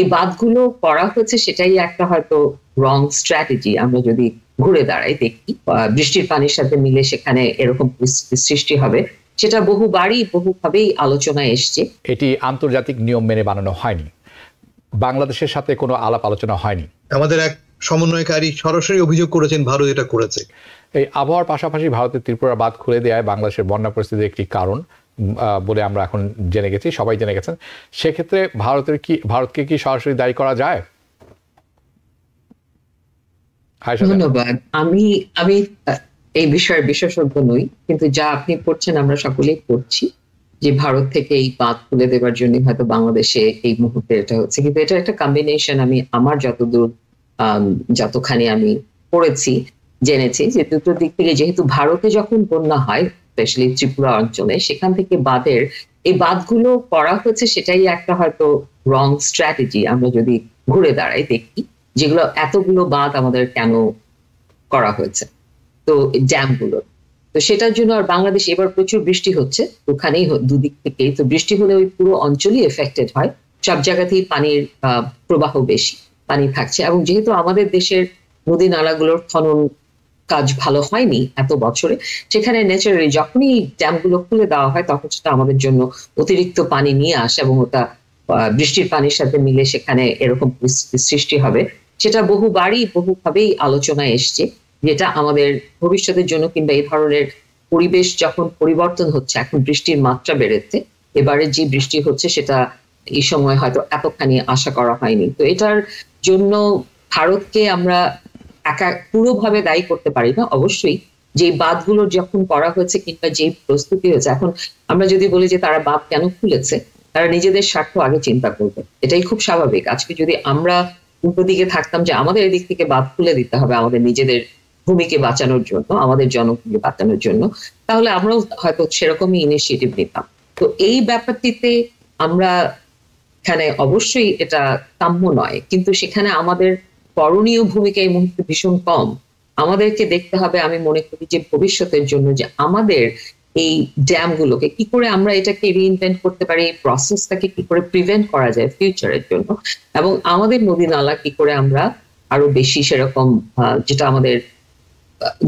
এই বাঁধগুলো করা হচ্ছে সেটাই একটা হয়তো রং স্ট্র্যাটেজি আমরা যদি ঘুরে দাঁড়াই দেখি বৃষ্টির পানির সাথে মিলে সেখানে এরকম সৃষ্টি হবে। সেটা বহুবারই বহুভাবেই আলোচনায় এসছে। এটি আন্তর্জাতিক নিয়ম মেনে বানানো হয়নি। বাংলাদেশের সাথে কোনো আলাপ আলোচনা হয়নি। আমাদের এক সমন্বয়কারী সরাসরি অভিযোগ করেছেন ভারত এটা করেছে। এই আবহাওয়ার পাশাপাশি ভারতের ত্রিপুরা বাদ খুলে দেওয়ায় বাংলাদেশের বন্যা পরিস্থিতির একটি কারণ। বলে আমরা এখন জেনে গেছি, সবাই জেনে গেছেন। সেক্ষেত্রে ভারতের কি, ভারতকে কি সরাসরি দায়ী করা যায়? ধন্যবাদ। আমি আমি এই বিষয়ের বিশেষজ্ঞ নই, কিন্তু যা আপনি পড়ছেন আমরা সকলেই পড়ছি, যে ভারত থেকে এই বাঁধ খুলে দেওয়ার জন্য হয়তো বাংলাদেশে এই মুহূর্তে এটা হচ্ছে। কিন্তু এটা একটা কম্বিনেশন আমি, আমার যতদূর যতখানি আমি পড়েছি, জেনেছি, যে দুটো দিক থেকে যেহেতু ভারতে যখন বন্যা হয় স্পেশালি ত্রিপুরা অঞ্চলে, সেখান থেকে বাঁধের, এই বাঁধগুলো করা হয়েছে সেটাই একটা হয়তো রং স্ট্র্যাটেজি আমরা যদি ঘুরে দাঁড়াই দেখি, যেগুলো এতগুলো বাঁধ আমাদের কেন করা হয়েছে, তো ড্যামগুলো তো সেটার জন্য আর বাংলাদেশ এবার প্রচুর বৃষ্টি হচ্ছে, ওখানেই দুদিক থেকেই। তো বৃষ্টি হলে ওই পুরো অঞ্চলই এফেক্টেড হয়, সব জায়গাতেই পানির প্রবাহ বেশি, পানি থাকছে। এবং যেহেতু আমাদের দেশের নদী নালাগুলোর খনন কাজ ভালো হয়নি এত বছরে সেখানে ন্যাচারালি যখনই ড্যামগুলো খুলে দেওয়া হয় তখন সেটা আমাদের জন্য অতিরিক্ত পানি নিয়ে আসে এবং ওটা বৃষ্টির পানির সাথে মিলে সেখানে এরকম সৃষ্টি হবে। সেটা বহুবারই, বহুভাবেই আলোচনায় এসছে যেটা আমাদের ভবিষ্যতের জন্য কিংবা এই ধরনের পরিবেশ যখন পরিবর্তন হচ্ছে, এখন বৃষ্টির মাত্রা বেড়েছে, এবারে যে বৃষ্টি হচ্ছে সেটা এই সময় হয়তো এতখানি আশা করা হয়নি। তো এটার জন্য ভারতকে আমরা একা পুরোভাবে দায়ী করতে পারি না, অবশ্যই। যে বাঁধগুলো যখন করা হয়েছে কিংবা যে প্রস্তুতি হয়েছে, এখন আমরা যদি বলি যে তারা বাঁধ কেন খুলেছে, তারা নিজেদের স্বার্থ আগে চিন্তা করবে। এটাই খুব স্বাভাবিক। আজকে যদি আমরা উল্টো দিকে থাকতাম যে আমাদের এদিক থেকে বাদ খুলে দিতে হবে আমাদের নিজেদের ভূমিকে বাঁচানোর জন্য, আমাদের জনভূমি বাঁচানোর জন্য, তাহলে আমরাও হয়তো সেরকমই ইনিশিয়েটিভ নিতাম। তো এই ব্যাপারটিতে আমরা এখানে অবশ্যই এটা কাম্য নয়। কিন্তু সেখানে আমাদের করণীয় ভূমিকা এই মুহূর্তে ভীষণ কম। আমাদেরকে দেখতে হবে, আমি মনে করি যে ভবিষ্যতের জন্য যে আমাদের এই ড্যাম গুলোকে কি করে আমরা এটাকে রিইনভেন্ট করতে পারি, এই প্রসেসটাকে কি করে প্রিভেন্ট করা যায় ফিউচারের জন্য। এবং আমাদের নদী নালা কি করে আমরা আরও বেশি সেরকম যেটা আমাদের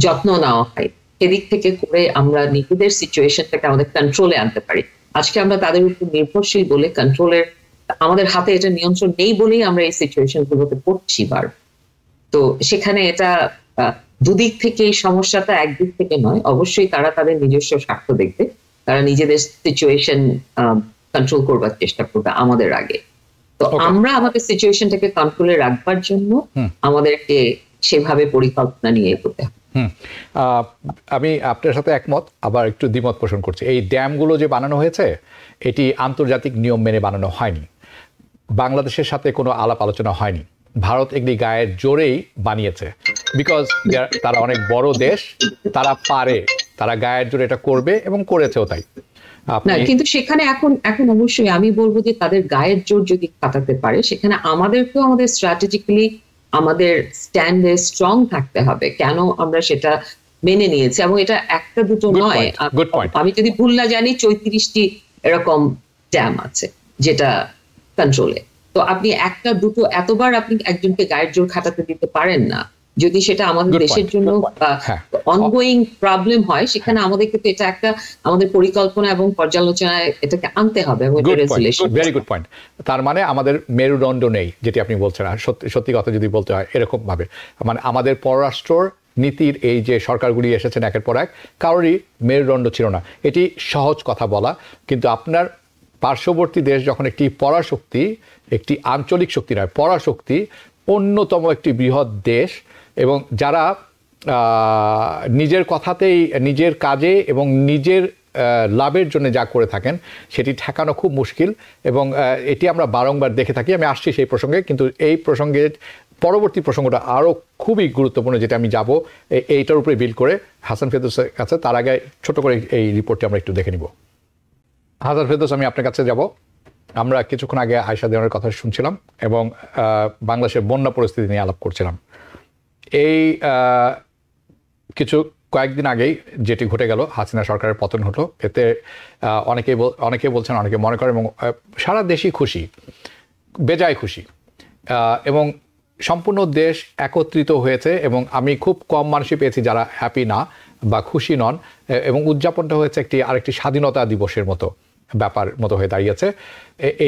যত্ন নেওয়া হয়, সেদিক থেকে করে আমরা নিজেদের সিচুয়েশনটাকে আমাদের কন্ট্রোলে আনতে পারি। আজকে আমরা তাদের উপর নির্ভরশীল বলে কন্ট্রোলের আমাদের হাতে এটা নিয়ন্ত্রণ নেই বলেই আমরা এই সিচুয়েশন গুলোতে পড়ছি বার। তো সেখানে এটা দুদিক থেকে এই সমস্যাটা একদিক থেকে নয়। অবশ্যই তারা তাদের নিজস্ব স্বার্থ দেখবে। তারা নিজেদের সিচুয়েশন কন্ট্রোল করবার চেষ্টা করবে আমাদের আগে। তো আমরা আমাদের সিচুয়েশনটাকে কন্ট্রোলে রাখবার জন্য আমাদেরকে সেভাবে পরিকল্পনা নিয়ে এগোতে হবে। আমি আপনার সাথে একমত আবার একটু দ্বিমত পোষণ করছি। এই ড্যামগুলো যে বানানো হয়েছে এটি আন্তর্জাতিক নিয়ম মেনে বানানো হয়নি। বাংলাদেশের সাথে কোনো আলাপ আলোচনা হয়নি। ভারত একটি গায়ের জোরেই বানিয়েছে। বিকজ তারা অনেক বড় দেশ তারা পারে তারা গায়ের জোরে এটা করবে এবং করেছেও তাই। না কিন্তু সেখানে এখন এখন অবশ্যই আমি বলব যে তাদের গায়ের জোর যদি কাটাতে পারে সেখানে আমাদেরকেও আমাদের স্ট্র্যাটেজিক্যালি আমাদের স্ট্যান্ডে স্ট্রং থাকতে হবে। কেন আমরা সেটা মেনে নিয়েছি? এবং এটা একটা দুটো নয়। আমি যদি ভুল না জানি চৈত্রিশটি এরকম ড্যাম আছে যেটা কন্ট্রোলে তো আপনি একটা দুটো এতবার আপনি একজনকে গায়ের জোর খাটাতে দিতে পারেন না। যদি সেটা আমাদের দেশের জন্য অনগোয়িং প্রবলেম হয়। সেখানে আমাদেরকে তো এটা একটা আমাদের পরিকল্পনা এবং পর্যালোচনায় এটাকে আনতে হবে ভেরি গুড পয়েন্ট তার মানে আমাদের মেরুদণ্ড নেই যেটি আপনি বলছেন। সত্যি সত্যি কথা যদি বলতে হয় এরকম ভাবে মানে আমাদের পররাষ্ট্র নীতির এই যে সরকারগুলি এসেছেন একের পর এক কারোরই মেরুদণ্ড ছিল না। এটি সহজ কথা বলা কিন্তু আপনার পার্শ্ববর্তী দেশ যখন একটি পরাশক্তি, একটি আঞ্চলিক শক্তি নয়, পরাশক্তি, অন্যতম একটি বৃহৎ দেশ এবং যারা নিজের কথাতেই, নিজের কাজে এবং নিজের লাভের জন্য যা করে থাকেন, সেটি ঠেকানো খুব মুশকিল এবং এটি আমরা বারংবার দেখে থাকি। আমি আসছি সেই প্রসঙ্গে, কিন্তু এই প্রসঙ্গে, পরবর্তী প্রসঙ্গটা আরও খুবই গুরুত্বপূর্ণ যেটা আমি যাব এইটার উপরে বিল করে হাসান ফেদুসের কাছে। তার আগে ছোট করে এই রিপোর্টটি আমরা একটু দেখে নিব। হাসান ফেদোস আমি আপনার কাছে যাব। আমরা কিছুক্ষণ আগে আয়সা দেওয়ার কথা শুনছিলাম এবং বাংলাদেশের বন্যা পরিস্থিতি নিয়ে আলাপ করছিলাম। এই কিছু কয়েকদিন আগেই যেটি ঘটে গেল, হাসিনা সরকারের পতন হলো। এতে অনেকেই অনেকেই বলছেন, অনেকে মনে করেন এবং সারা দেশই খুশি, বেজায় খুশি। এবং সম্পূর্ণ দেশ একত্রিত হয়েছে এবং আমি খুব কম মানুষই পেয়েছি যারা হ্যাপি না। বা খুশি নন এবং উদযাপনটা হয়েছে একটি, আরেকটি স্বাধীনতা দিবসের মতো ব্যাপার মতো হয়ে দাঁড়িয়েছে।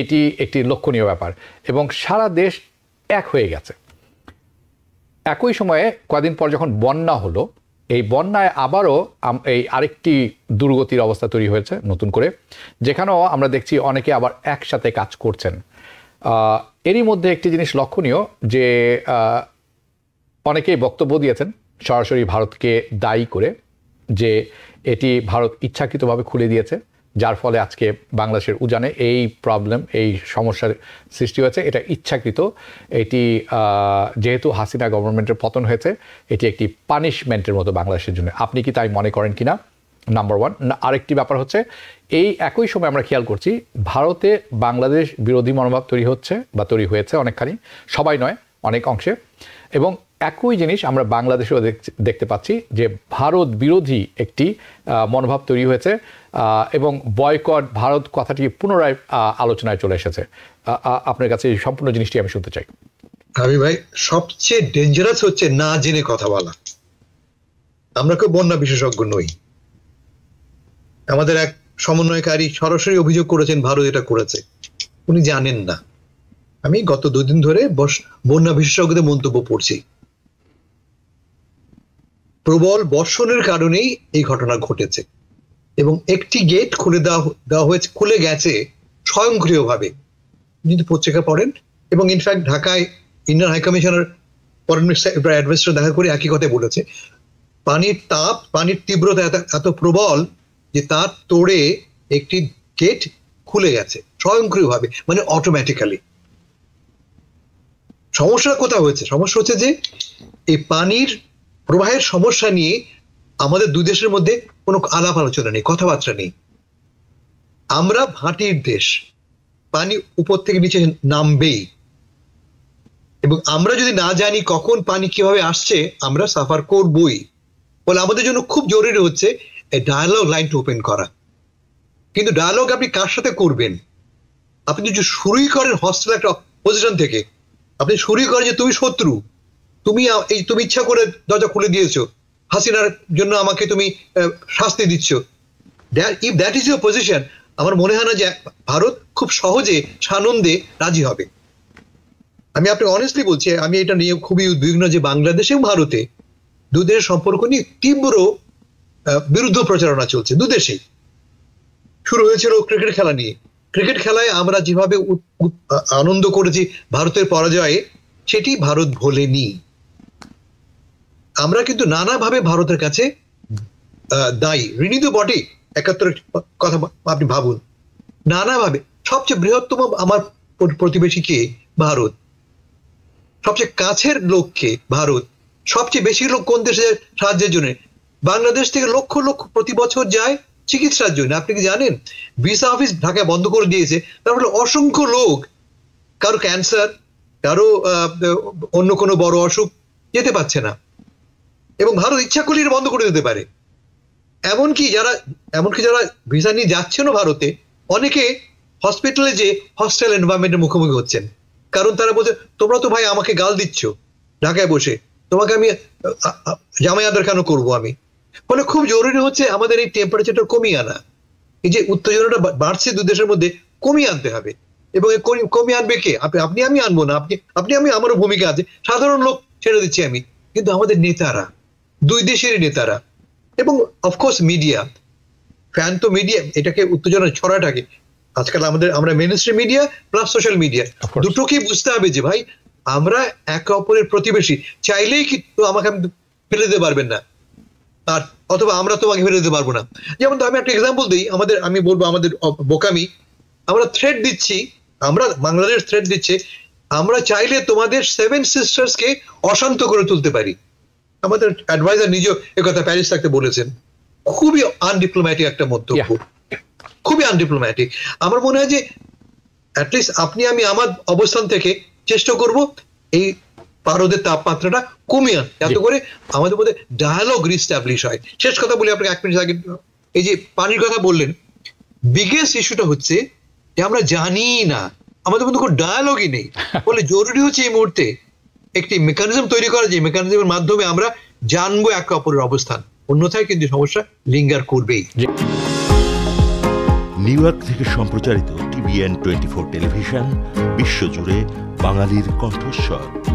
এটি একটি লক্ষণীয় ব্যাপার, এবং সারা দেশ এক হয়ে গেছে। একই সময়ে কয়েকদিন পর যখন বন্যা হলো, এই বন্যায় আবারও এই আরেকটি দুর্গতির অবস্থা তৈরি হয়েছে নতুন করে, যেখানেও আমরা দেখছি অনেকে আবার একসাথে কাজ করছেন। এরই মধ্যে একটি জিনিস লক্ষণীয় যে অনেকেই বক্তব্য দিয়েছেন সরাসরি ভারতকে দায়ী করে যে এটি ভারত ইচ্ছাকৃতভাবে খুলে দিয়েছে, যার ফলে আজকে বাংলাদেশের উজানে এই প্রবলেম এই সমস্যার সৃষ্টি হয়েছে। এটা ইচ্ছাকৃত। এটি যেহেতু হাসিনা গভর্নমেন্টের পতন হয়েছে, এটি একটি পানিশমেন্টের মতো বাংলাদেশের জন্য। আপনি কি তাই মনে করেন কিনা? নাম্বার ওয়ান আরেকটি ব্যাপার হচ্ছে, এই একই সময় আমরা খেয়াল করছি, ভারতে বাংলাদেশ বিরোধী মনোভাব তৈরি হচ্ছে বা তৈরি হয়েছে অনেকখানি, সবাই নয়, অনেক অংশে। এবং একই জিনিস আমরা বাংলাদেশেও দেখতে পাচ্ছি যে ভারত বিরোধী একটি মনোভাব তৈরি হয়েছে এবং বয়কট ভারত কথাটি পুনরায় আলোচনায় চলে এসেছে। আপনার কাছে এই সম্পূর্ণ জিনিসটি আমি শুনতে চাই। আমি ভাই, সবচেয়ে ডেঞ্জারাস হচ্ছে না জেনে কথা বলা। আমরা কেউ বন্যা বিশেষজ্ঞ নই। আমাদের এক সমন্বয়কারী সরাসরি অভিযোগ করেছেন, ভারত এটা করেছে। উনি জানেন না। আমি গত দুদিন ধরে বন্যা বিশেষজ্ঞদের মন্তব্য পড়ছি। প্রবল বর্ষণের কারণেই এই ঘটনা ঘটেছে। এবং একটি গেট খুলে দেওয়া দেওয়া হয়েছে, খুলে গেছে স্বয়ংক্রিয়ভাবে। যদি পত্রিকা পড়েন এবং ইনফ্যাক্ট ঢাকায় Indian high commissioner foreign adviser দেখা করে একই কথা বলেছে। পানির তাপ, পানির তীব্রতা এত প্রবল যে তার তোড়ে একটি গেট খুলে গেছে স্বয়ংক্রিয়ভাবে মানে অটোমেটিক্যালি সমস্যা কোথাও হয়েছে? সমস্যা হচ্ছে যে, এই পানির প্রবাহের সমস্যা নিয়ে আমাদের দুই দেশের মধ্যে কোনো আলাপ আলোচনা নেই, কথাবার্তা নেই। আমরা ভাটির দেশ, পানি উপর থেকে নিচে নামবেই। এবং আমরা যদি না জানি কখন পানি কীভাবে আসছে, আমরা সাফার করবই। বলে আমাদের জন্য খুব জরুরি হচ্ছে এই ডায়ালগ লাইনটা ওপেন করা। কিন্তু ডায়ালগ আপনি কার সাথে করবেন? আপনি যদি শুরুই করেন হস্টেল একটা পজিশন থেকে, আপনি শুরুই করেন যে তুমি শত্রু। তুমি এই তুমি ইচ্ছা করে দরজা খুলে দিয়েছ। হাসিনার জন্য আমাকে তুমি শাস্তি দিচ্ছ। If that is your position আমার মনে হয় না যে ভারত খুব সহজে সানন্দে রাজি হবে। আমি আপনি অনেস্টলি বলছি, আমি এটা নিয়ে খুবই উদ্বিগ্ন যে বাংলাদেশ এবং ভারতে দুদেশের সম্পর্ক নিয়ে তীব্র বিরুদ্ধ প্রচারণা চলছে দুদেশেই শুরু হয়েছিল ক্রিকেট খেলা নিয়ে। ক্রিকেট খেলায় আমরা যেভাবে আনন্দ করেছি ভারতের পরাজয়ে, সেটি ভারত ভোলেনি। আমরা কিন্তু নানাভাবে ভারতের কাছে দায়ী। ঋণী তো বটেই একাত্তরের কথা আপনি ভাবুন। নানাভাবে, সবচেয়ে বৃহত্তম আমার প্রতিবেশী কে? ভারত। সবচেয়ে কাছের লোককে ভারত। সবচেয়ে বেশি লোক কোন দেশের সাহায্যের জন্য। বাংলাদেশ থেকে লক্ষ লক্ষ প্রতি বছর যায় চিকিৎসার জন্য। আপনি কি জানেন? ভিসা অফিস ঢাকায় বন্ধ করে দিয়েছে। তার ফলে অসংখ্য লোক, কারও ক্যান্সার, কারও অন্য কোনো বড় অসুখ, যেতে পারছে না। এবং ভারত ইচ্ছা করলে বন্ধ করে দিতে পারে। এমনকি যারা এমনকি যারা ভিসা নিয়ে যাচ্ছেনও ভারতে, অনেকে হসপিটালে যে হস্টেল এনভায়রনমেন্টের মুখোমুখি হচ্ছেন। কারণ তারা বলছে, তোমরা তো ভাই আমাকে গাল দিচ্ছ ঢাকায় বসে। তোমাকে আমি জামাই আদর কেন করব আমি? ফলে খুব জরুরি হচ্ছে আমাদের এই টেম্পারেচারটা কমিয়ে আনা। এই যে উত্তেজনাটা বাড়ছে দু দেশের মধ্যে, কমিয়ে আনতে হবে। এবং কমিয়ে আনবে কে? আপনি আপনি আমি আনব না। আপনি আপনি আমি, আমারও ভূমিকা আছে। সাধারণ লোক ছেড়ে দিচ্ছি আমি। কিন্তু আমাদের নেতারা দুই দেশেরই নেতারা। এবং অফকোর্স মিডিয়া ফ্যান তো মিডিয়া এটাকে উত্তেজনা ছড়াটাকে আজকাল আমাদের আমরা main media plus social media দুটোকেই বুঝতে হবে যে ভাই আমরা একে অপরের প্রতিবেশী। চাইলেই কিন্তু আমাকে ফেলে দিতে পারবেন না। আর অথবা আমরা তোমাকে ফেলে দিতে পারব না। যেমন আমি একটা এক্সাম্পল দিই আমাদের আমি বলব আমাদের বোকামি। আমরা থ্রেড দিচ্ছি আমরা বাংলাদেশ থ্রেড দিচ্ছে। আমরা চাইলে তোমাদের সেভেন সিস্টার্সকে অশান্ত করে তুলতে পারি। আমাদের অ্যাডভাইজার নিজেও কথা প্যারিস থাকতে বলেছেন। খুবই আনডিপ্লোম্যাটিক একটা মন্তব্য। খুবই আনডিপ্লোম্যাটিক আমার মনে হয় যে অ্যাটলিস্ট আপনি আমি আমার অবস্থান থেকে চেষ্টা করব এই পারদের তাপমাত্রাটা কমিয়ে আন যাতে করে আমাদের মধ্যে ডায়ালগ রিস্টাবলিশ হয়। শেষ কথা বলি আপনাকে এক মিনিট আগে। এই যে পানির কথা বললেন বিগেস্ট ইস্যুটা হচ্ছে যে আমরা জানি না। আমাদের মধ্যে কোনো ডায়ালগই নেই। বলে জরুরি হচ্ছে এই মুহূর্তে একটি মেকানিজম তৈরি করা যে মেকানিজমের মাধ্যমে আমরা জানব একে অপরের অবস্থান। অন্যথায় কিন্তু সমস্যা লিঙ্গার করবেই। নিউ ইয়র্ক থেকে সম্প্রচারিত টিভিএন টোয়েন্টি ফোর টেলিভিশন বিশ্বজুড়ে বাঙালির কণ্ঠস্বর।